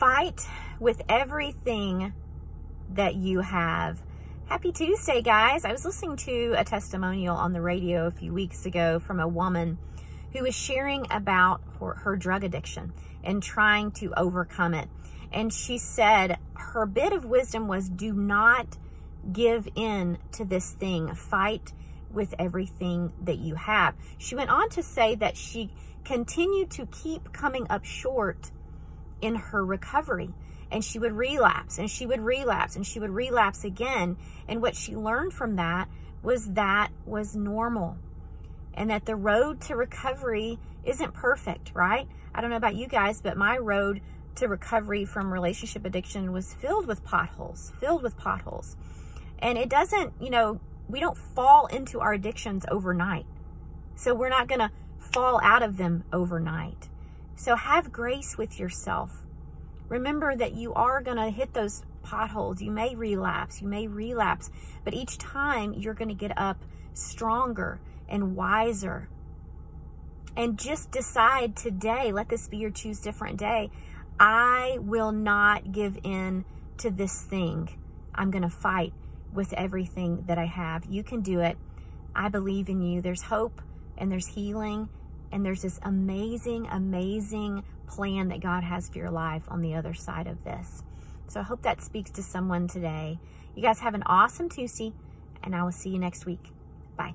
Fight with everything that you have. Happy Tuesday, guys. I was listening to a testimonial on the radio a few weeks ago from a woman who was sharing about her, her drug addiction and trying to overcome it. And she said her bit of wisdom was do not give in to this thing. Fight with everything that you have. She went on to say that she continued to keep coming up short in her recovery and she would relapse and she would relapse and she would relapse again. And what she learned from that was that was normal and that the road to recovery isn't perfect, right? I don't know about you guys, but my road to recovery from relationship addiction was filled with potholes, filled with potholes. And it doesn't, you know, we don't fall into our addictions overnight. So we're not going to fall out of them overnight. So have grace with yourself. Remember that you are going to hit those potholes. You may relapse, you may relapse, but each time you're going to get up stronger and wiser. And just decide today, let this be your choose different day. I will not give in to this thing. I'm going to fight with everything that I have. You can do it. I believe in you. There's hope and there's healing and there's this amazing, amazing plan that God has for your life on the other side of this. So I hope that speaks to someone today. You guys have an awesome Tuesday, and I will see you next week. Bye.